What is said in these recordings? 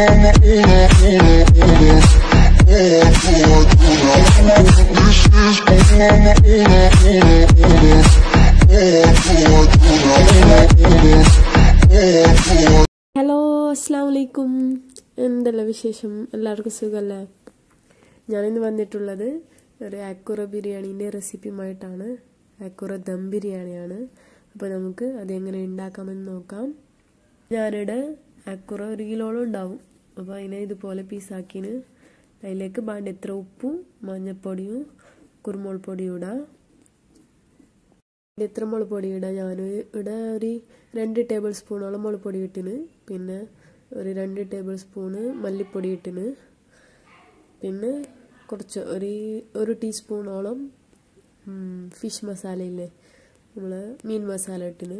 Hello അസ്സാം എന്തല്ല വിശേഷം? എല്ലാവർക്കും സുഖമല്ലേ ഞാനിന്ന് വന്നിട്ടുള്ളത് ഒരു ആക്കുറ ബിരിയാണീന്റെ റെസിപ്പിയുമായിട്ടാണ്. ആക്കുറ ദം ബിരിയാണിയാണ്. അപ്പോൾ നമുക്ക് അതെങ്ങനെ ഉണ്ടാക്കാമെന്ന് നോക്കാം. ഞാനിവിടെ ആക്കുറ ഒരു കിലോളം ഉണ്ടാവും. അപ്പോൾ അതിനെ ഇതുപോലെ പീസാക്കിന്. അതിലേക്ക് വേണ്ട എത്ര ഉപ്പും മഞ്ഞപ്പൊടിയും കുരുമുളക് പൊടിയും ഇടാം. എത്ര മുളക് പൊടി ഇടാം? ഞാൻ ഇവിടെ ഒരു രണ്ട് ടേബിൾ സ്പൂണോളം മുളക് പൊടി ഇട്ടിന്. പിന്നെ ഒരു രണ്ട് ടേബിൾ സ്പൂണ് മല്ലിപ്പൊടി ഇട്ടിന്. പിന്നെ കുറച്ച് ഒരു ഒരു ടീസ്പൂണോളം ഫിഷ് മസാല ഇല്ലേ? നമ്മൾ മീൻ മസാല ഇട്ടിന്.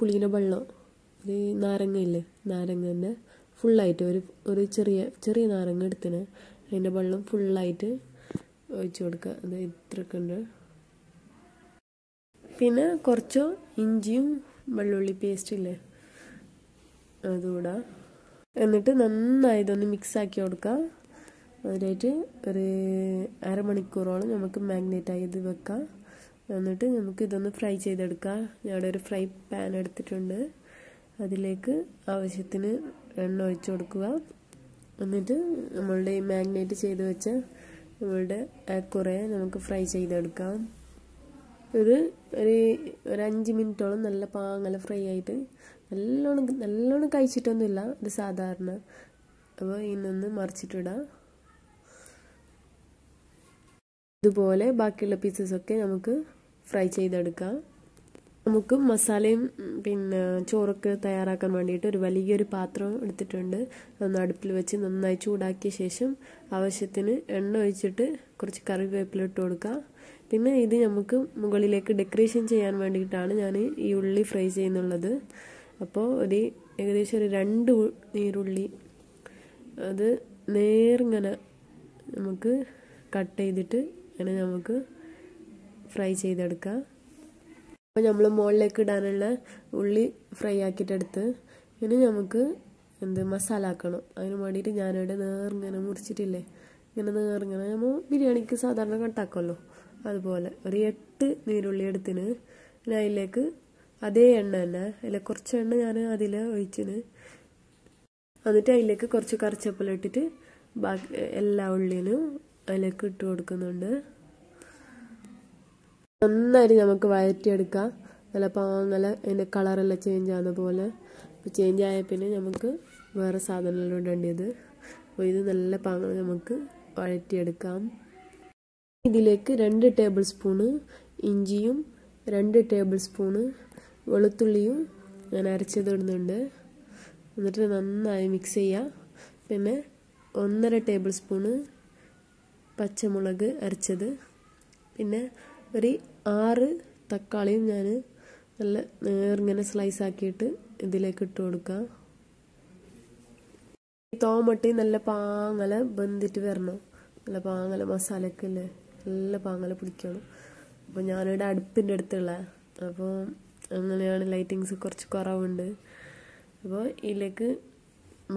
പുളിയിലെ വെള്ളം. ഒരു നാരങ്ങ ഇല്ലേ? നാരങ്ങന്റെ ഫുള്ളായിട്ട് ഒരു ഒരു ചെറിയ ചെറിയ നാരങ്ങ എടുത്തിന്. അതിന്റെ വെള്ളം ഫുള്ളായിട്ട് ഒഴിച്ചു കൊടുക്കുക അത് ഇത്രയൊക്കെ ഉണ്ട്. പിന്നെ കുറച്ച് ഇഞ്ചിയും വെള്ളുള്ളി പേസ്റ്റ് ഇല്ലേ? അതുകൂടാ. എന്നിട്ട് നന്നായി ഇതൊന്ന് മിക്സാക്കി കൊടുക്കുക അതിനായിട്ട് ഒരു അരമണിക്കൂറോളം നമുക്ക് മാഗ്നേറ്റ് ആയി ഇത് വെക്കാം. എന്നിട്ട് നമുക്ക് ഇതൊന്ന് ഫ്രൈ ചെയ്തെടുക്കാം. ഞാൻ ഒരു ഫ്രൈ പാൻ എടുത്തിട്ടുണ്ട്. അതിലേക്ക് ആവശ്യത്തിന് എണ്ണ ഒഴിച്ചു കൊടുക്കുക. എന്നിട്ട് നമ്മളുടെ ഈ മാഗ്നേറ്റ് ചെയ്ത് വെച്ച നമ്മളുടെ കുറേ നമുക്ക് ഫ്രൈ ചെയ്തെടുക്കാം. ഇത് ഒരു ഒരു അഞ്ച് മിനിറ്റോളം നല്ല പാങ്ങല ഫ്രൈ ആയിട്ട് നല്ലോണം നല്ലോണം കഴിച്ചിട്ടൊന്നുമില്ല. ഇത് സാധാരണ. അപ്പോൾ ഇന്നൊന്ന് മറിച്ചിട്ടിടാം. ഇതുപോലെ ബാക്കിയുള്ള പീസസ് ഒക്കെ നമുക്ക് ഫ്രൈ ചെയ്തെടുക്കാം. നമുക്ക് മസാലയും പിന്നെ ചോറൊക്കെ തയ്യാറാക്കാൻ വേണ്ടിയിട്ട് ഒരു വലിയൊരു പാത്രം എടുത്തിട്ടുണ്ട്. അതൊന്ന് അടുപ്പിൽ വെച്ച് നന്നായി ചൂടാക്കിയ ശേഷം ആവശ്യത്തിന് എണ്ണ ഒഴിച്ചിട്ട് കുറച്ച് കറിവേപ്പില ഇട്ട് കൊടുക്കുക പിന്നെ ഇത് നമുക്ക് മുകളിലേക്ക് ഡെക്കറേഷൻ ചെയ്യാൻ വേണ്ടിയിട്ടാണ് ഞാൻ ഈ ഉള്ളി ഫ്രൈ ചെയ്യുന്നുള്ളത്. അപ്പോൾ ഒരു ഏകദേശം ഒരു രണ്ട് നീരുള്ളി അത് നേരിങ്ങനെ നമുക്ക് കട്ട് ചെയ്തിട്ട് അങ്ങനെ നമുക്ക് ഫ്രൈ ചെയ്തെടുക്കാം. അപ്പോൾ നമ്മൾ മുകളിലേക്ക് ഇടാനുള്ള ഉള്ളി ഫ്രൈ ആക്കിയിട്ടെടുത്ത് ഇനി നമുക്ക് എന്ത് മസാല ആക്കണം. അതിന് വേണ്ടിയിട്ട് ഞാനിവിടെ നേർങ്ങനെ മുറിച്ചിട്ടില്ലേ? ഇങ്ങനെ നേർങ്ങനെ നമ്മൾ ബിരിയാണിക്ക് സാധാരണ കട്ടാക്കുമല്ലോ അതുപോലെ ഒരു എട്ട് നീരുള്ളി എടുത്തിന്. പിന്നെ അതിലേക്ക് അതേ എണ്ണ തന്നെ. അതിൽ കുറച്ച് എണ്ണ ഞാൻ അതിൽ ഒഴിച്ചിന്. എന്നിട്ട് അതിലേക്ക് കുറച്ച് കറിച്ചപ്പല ഇട്ടിട്ട് ബാക്കി എല്ലാ ഉള്ളിനും അതിലേക്ക് ഇട്ട് കൊടുക്കുന്നുണ്ട്. നന്നായിട്ട് നമുക്ക് വഴറ്റിയെടുക്കാം. നല്ല പാ നല്ല അതിന്റെ കളറെല്ലാം ചേഞ്ച് ആകുന്ന പോലെ. ചേഞ്ച് ആയ പിന്നെ നമുക്ക് വേറെ സാധനമെല്ലാം ഇടേണ്ടത് അപ്പോൾ ഇത്. നല്ല പാങ്ങൾ നമുക്ക് വഴറ്റിയെടുക്കാം. ഇതിലേക്ക് രണ്ട് ടേബിൾ സ്പൂണ് ഇഞ്ചിയും രണ്ട് ടേബിൾ സ്പൂണ് വെളുത്തുള്ളിയും ഞാൻ അരച്ചത് ഇടുന്നുണ്ട് എന്നിട്ട് നന്നായി മിക്സ് ചെയ്യുക പിന്നെ ഒന്നര ടേബിൾ സ്പൂണ് പച്ചമുളക് അരച്ചത്. പിന്നെ ഒരു ആറ് തക്കാളിയും ഞാൻ നല്ല നേർങ്ങനെ സ്ലൈസ് ആക്കിയിട്ട് ഇതിലേക്ക് ഇട്ട് കൊടുക്കാം. തോമട്ടി നല്ല പാങ്ങല ബന്ധിട്ട് വരണം. നല്ല പാങ്ങല മസാലയൊക്കെ അല്ലേ നല്ല പാങ്ങല പിടിക്കണം. അപ്പോൾ ഞാനിവിടെ അടുപ്പിന്റെ അടുത്തുള്ള. അപ്പോൾ അങ്ങനെയാണ് ലൈറ്റിങ്സ് കുറച്ച് കുറവുണ്ട്. അപ്പോൾ ഇതിലേക്ക്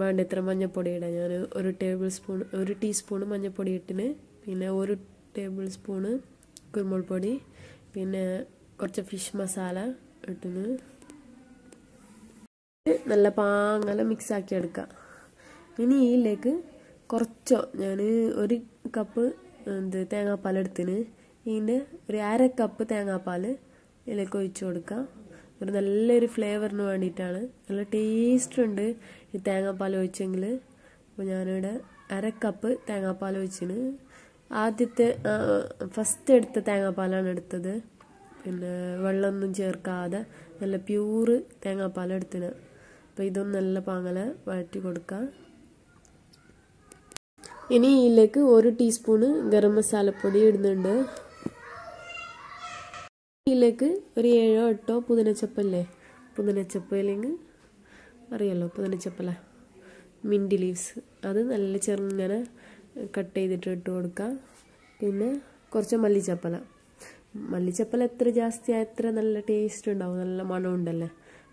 വേണ്ട ഇത്ര മഞ്ഞൾപ്പൊടി ഇടാം. ഞാൻ ഒരു ടേബിൾ സ്പൂൺ ഒരു ടീസ്പൂൺ മഞ്ഞൾപ്പൊടി ഇട്ടിന്. പിന്നെ ഒരു ടേബിൾ സ്പൂണ് കുരുമുളക് പൊടി പിന്നെ കുറച്ച് ഫിഷ് മസാല ഇട്ടിന്. നല്ല പാങ്ങല മിക്സ് ആക്കി എടുക്കാം. ഇനി ഇതിലേക്ക് കുറച്ചോ ഞാൻ ഒരു കപ്പ് എന്ത് തേങ്ങാപ്പാൽ എടുത്തിന്. ഇതിന്റെ ഒരു അര കപ്പ് തേങ്ങാപ്പാൽ ഇതിലേക്ക് ഒഴിച്ചു കൊടുക്കാം. ഒരു നല്ലൊരു ഫ്ലേവറിന് വേണ്ടിയിട്ടാണ്. നല്ല ടേസ്റ്റ് ഉണ്ട് ഈ തേങ്ങാപ്പാൽ ഒഴിച്ചെങ്കിൽ അപ്പോൾ ഞാനിവിടെ അര കപ്പ് തേങ്ങാപ്പാൽ ഒഴിച്ചിന്. ആദ്യത്തെ ഫസ്റ്റ് എടുത്ത തേങ്ങാപ്പാലാണ് എടുത്തത്. പിന്നെ വെള്ളമൊന്നും ചേർക്കാതെ നല്ല പ്യൂറ് തേങ്ങാപ്പാൽ എടുത്തിന് അപ്പോൾ ഇതൊന്നും നല്ല പാങ്ങല വഴറ്റി കൊടുക്കാം. ഇനി ഇതിലേക്ക് ഒരു ടീസ്പൂണ് ഗരം മസാലപ്പൊടി ഇടുന്നുണ്ട്. ഇതിലേക്ക് ഒരു ഏഴോ എട്ടോ പുതിനച്ചപ്പല്ലേ? പുതിനച്ചപ്പ് അല്ലെങ്കിൽ അറിയാലോ പുതിനച്ചപ്പല മിന്റ് ലീവ്സ് അത് നല്ല ചെറുങ്ങനെ കട്ട് ചെയ്തിട്ട് ഇട്ട് കൊടുക്കുക പിന്നെ കുറച്ച് മല്ലിച്ചപ്പല. മല്ലിച്ചപ്പല എത്ര ജാസ്തി എത്ര നല്ല ടേസ്റ്റ് ഉണ്ടാവും. നല്ല മണം ഉണ്ടല്ലേ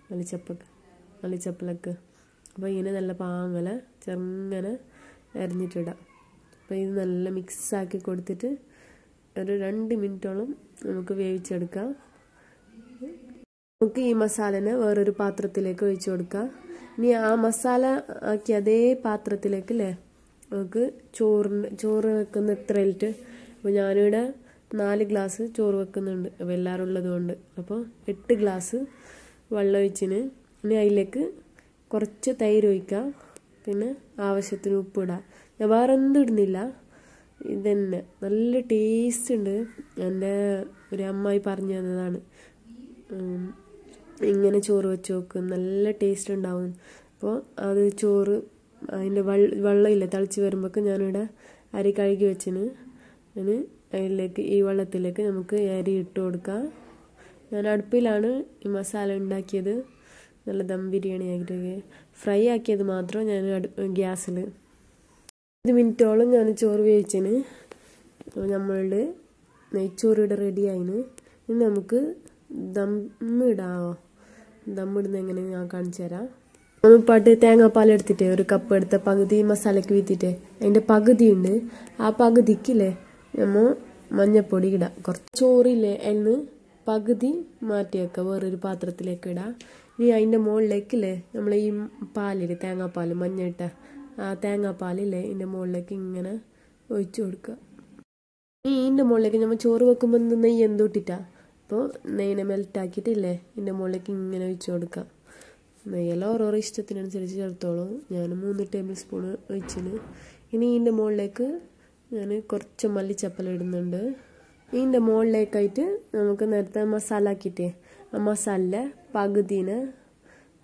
മല്ലിച്ചപ്പക്ക് മല്ലിച്ചപ്പലക്ക്. അപ്പോൾ ഇങ്ങനെ നല്ല പാങ്ങല ചെറുങ്ങനെ അരിഞ്ഞിട്ടിടാം. അപ്പോൾ ഇത് നല്ല മിക്സാക്കി കൊടുത്തിട്ട് ഒരു രണ്ട് മിനിറ്റോളം നമുക്ക് വേവിച്ചെടുക്കാം. നമുക്ക് ഈ മസാലനെ വേറൊരു പാത്രത്തിലേക്ക് ഒഴിച്ചു കൊടുക്കാം. ഇനി ആ മസാല ആക്കി അതേ പാത്രത്തിലേക്ക് അല്ലേ നമുക്ക് ചോറിന് ചോറ് വെക്കുന്ന എത്രയിലിട്ട് അപ്പോൾ ഞാനിവിടെ നാല് ഗ്ലാസ് ചോറ് വെക്കുന്നുണ്ട്. അപ്പോൾ എല്ലാവരും ഉള്ളത് കൊണ്ട്. അപ്പോൾ എട്ട് ഗ്ലാസ് വെള്ളം ഒഴിച്ചിന്. ഇനി അതിലേക്ക് കുറച്ച് തൈര് ഒഴിക്കാം. പിന്നെ ആവശ്യത്തിന് ഉപ്പിടാം ഞാൻ വേറെ എന്തും ഇടുന്നില്ല. ഇതന്നെ. നല്ല ടേസ്റ്റ് ഉണ്ട്. എന്റെ ഒരു അമ്മായി പറഞ്ഞു തന്നതാണ്. ഇങ്ങനെ ചോറ് വെച്ച് നോക്ക്. നല്ല ടേസ്റ്റ് ഉണ്ടാവും. അപ്പോൾ അത് ചോറ് അതിന്റെ വെള്ള വെള്ളമില്ല തളിച്ച് വരുമ്പോൾ ഞാനിവിടെ അരി കഴുകി വെച്ചിന്. അതിന് അതിലേക്ക് ഈ വെള്ളത്തിലേക്ക് നമുക്ക് അരി ഇട്ട് കൊടുക്കാം. ഞാൻ അടുപ്പിലാണ് ഈ മസാല ഉണ്ടാക്കിയത്. നല്ല ദം ബിരിയാണി ആക്കിയിട്ട് ഫ്രൈ ആക്കിയത് മാത്രം ഞാൻ ഗ്യാസിൽ ഇത് മിനിറ്റോളം ഞാൻ ചോറ് വേവിച്ചിന്. നമ്മളുടെ നെയ്ച്ചോറ് ഇവിടെ റെഡി ആയിന്. ഇനി നമുക്ക് ദം ഇടാവോ? ദം ഇടുന്ന എങ്ങനെ ഞാൻ കാണിച്ചു തരാം. പാട്ട് തേങ്ങാപ്പാൽ എടുത്തിട്ട് ഒരു കപ്പ് എടുത്ത പകുതി മസാലയ്ക്ക് വീത്തിട്ട് അതിന്റെ പകുതി ഉണ്ട്. ആ പകുതിക്കില്ലേ നമ്മൾ മഞ്ഞപ്പൊടി ഇടാം. കുറച്ച് ചോറില്ലേ എന്ന് പകുതി മാറ്റി വെക്കുക വേറൊരു പാത്രത്തിലേക്ക് ഇടാം. ഇനി അതിന്റെ മുകളിലേക്കില്ലേ നമ്മൾ ഈ പാലില്ലേ തേങ്ങാപ്പാൽ മഞ്ഞ ഇട്ട ആ തേങ്ങാപ്പാലില്ലേ ഇതിന്റെ മുകളിലേക്ക് ഇങ്ങനെ ഒഴിച്ചു കൊടുക്കുക ഇനി ഇതിന്റെ മുകളിലേക്ക് നമ്മൾ ചോറ് വെക്കുമ്പോൾ നെയ്യ് എന്തോട്ടിട്ടാ അപ്പോൾ നെയ്യിനെ മെൽറ്റാക്കിയിട്ടില്ലേ ഇതിന്റെ മുകളിലേക്ക് ഇങ്ങനെ ഒഴിച്ചു കൊടുക്കുക നെയ്യെല്ലാം ഓരോരോ ഇഷ്ടത്തിനനുസരിച്ച് ചേർത്തോളൂ. ഞാൻ മൂന്ന് ടേബിൾ സ്പൂൺ ഒഴിച്ചിന്. ഇനി ഇതിന്റെ മുകളിലേക്ക് ഞാൻ കുറച്ച് മല്ലിച്ചപ്പല ഇടുന്നുണ്ട്. ഇതിന്റെ മുകളിലേക്കായിട്ട് നമുക്ക് നേരത്തെ മസാല ആക്കിയിട്ടേ ആ മസാല പകുതിനെ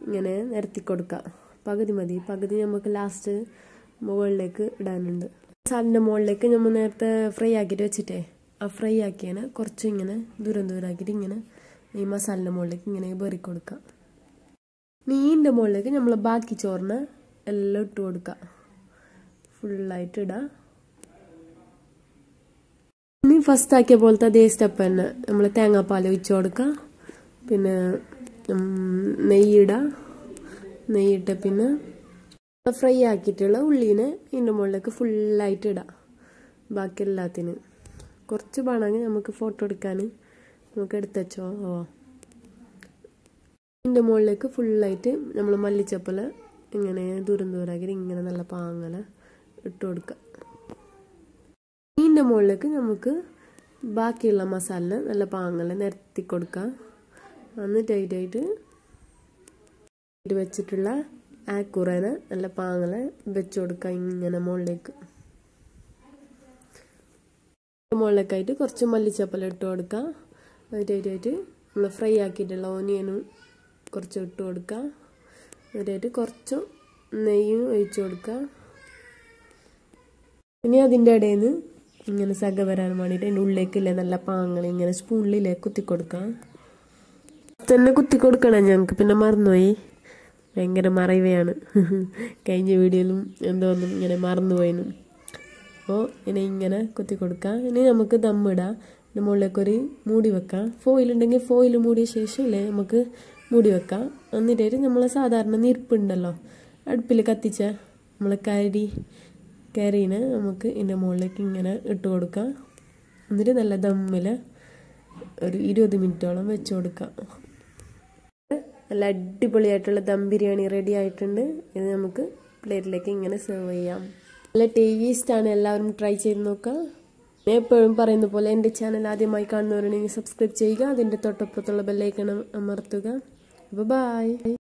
ഇങ്ങനെ നിരത്തി കൊടുക്കാം. പകുതി മതി. പകുതി നമുക്ക് ലാസ്റ്റ് മുകളിലേക്ക് ഇടാനുണ്ട്. മസാലിന്റെ മുകളിലേക്ക് നമ്മൾ നേരത്തെ ഫ്രൈ ആക്കിയിട്ട് വെച്ചിട്ടേ ആ ഫ്രൈ ആക്കിയതിനെ കുറച്ച് ഇങ്ങനെ ദൂരം ആക്കിയിട്ട് ഇങ്ങനെ ഈ മസാലിന്റെ മുകളിലേക്ക് ഇങ്ങനെ വെറി കൊടുക്കാം മീനിന്റെ മുകളിലേക്ക് നമ്മൾ ബാക്കി ചോറിന് എല്ലാം ഇട്ട് കൊടുക്കുക ഫുള്ളായിട്ട് ഇടാം. ഇനി ഫസ്റ്റ് ആക്കിയ പോലത്തെ അതേ സ്റ്റെപ്പ് തന്നെ. നമ്മൾ തേങ്ങാപ്പാൽ ഒഴിച്ച് കൊടുക്കുക പിന്നെ നെയ്യ് നെയ്യിട്ട് പിന്നെ ഫ്രൈ ആക്കിയിട്ടുള്ള ഉള്ളീനെ ഇതിന്റെ മുകളിലേക്ക് ഫുള്ളായിട്ട് ഇടാം. ബാക്കി എല്ലാത്തിനും. കുറച്ച് പാണെങ്കിൽ നമുക്ക് ഫോട്ടോ എടുക്കാൻ നമുക്ക് എടുത്തച്ചോ ഓ. ഇതിന്റെ മുകളിലേക്ക് ഫുള്ളായിട്ട് നമ്മൾ മല്ലിച്ചപ്പല ഇങ്ങനെ ദൂരം ദൂരാക്കി ഇങ്ങനെ നല്ല പാങ്ങല ഇട്ട് കൊടുക്കുക ഇതിന്റെ മുകളിലേക്ക് നമുക്ക് ബാക്കിയുള്ള മസാല നല്ല പാങ്ങല നിരത്തി കൊടുക്കാം. എന്നിട്ട് അതിനായിട്ട് വെച്ചിട്ടുള്ള ആ കുറേനെ നല്ല പാങ്ങല വെച്ച് കൊടുക്കുക ഇങ്ങനെ മുകളിലേക്ക്. മുകളിലേക്കായിട്ട് കുറച്ച് മല്ലിച്ചപ്പല ഇട്ട് കൊടുക്കുക ടൈറ്റായിട്ട് നമ്മൾ ഫ്രൈ ആക്കിയിട്ടുള്ള ഓനിയനും കുറച്ച് ഇട്ട് കൊടുക്കുക എന്നിട്ട് കുറച്ച് നെയ്യും ഒഴിച്ച് കൊടുക്കുക ഇനി അതിന്റെ ഇടയിൽ നിന്ന് ഇങ്ങനെ സക വരാൻ വേണ്ടിയിട്ട് അതിന്റെ ഉള്ളിലേക്കില്ലേ നല്ല പാങ്ങൾ ഇങ്ങനെ സ്പൂണിലേ കുത്തി കൊടുക്കാം. തന്നെ കുത്തി കൊടുക്കണം ഞങ്ങൾക്ക് പിന്നെ മറന്നുപോയി. ഭയങ്കര മറവയാണ് കഴിഞ്ഞ വീഡിയോയിലും എന്തോന്നും ഇങ്ങനെ മറന്നുപോയിനും. അപ്പോൾ ഇനി ഇങ്ങനെ കുത്തി കൊടുക്കാം. ഇനി നമുക്ക് ദമ്മിടാം. പിന്നെ മുകളിലേക്കൊരു മൂടി വെക്കാം. ഫോയിലുണ്ടെങ്കിൽ ഫോയിൽ മൂടിയ ശേഷം ഇല്ലേ നമുക്ക് മൂടി വെക്കാം. എന്നിട്ട് നമ്മൾ സാധാരണ നിരപ്പുണ്ടല്ലോ. അടുപ്പിൽ കത്തിച്ച നമ്മൾ കരി കരീനെ നമുക്ക് ഇതിന്റെ മുകളിലേക്ക് ഇങ്ങനെ ഇട്ട് കൊടുക്കാം. എന്നിട്ട് നല്ല ദമ്മിൽ ഒരു ഇരുപത് മിനിറ്റോളം വെച്ച് കൊടുക്കാം. നല്ല അടിപൊളിയായിട്ടുള്ള ദം ബിരിയാണി റെഡി ആയിട്ടുണ്ട്. ഇത് നമുക്ക് പ്ലേറ്റിലേക്ക് ഇങ്ങനെ സെർവ് ചെയ്യാം. നല്ല ടേസ്റ്റാണ് എല്ലാവരും ട്രൈ ചെയ്ത് നോക്കുക. ഞാൻ എപ്പോഴും പറയുന്ന പോലെ എന്റെ ചാനൽ ആദ്യമായി കാണുന്നവരുണ്ടെങ്കിൽ സബ്സ്ക്രൈബ് ചെയ്യുക. അതിന്റെ തൊട്ടപ്പുറത്തുള്ള ബെല്ലൈക്കണം അമർത്തുക. അപ്പോൾ ബായ്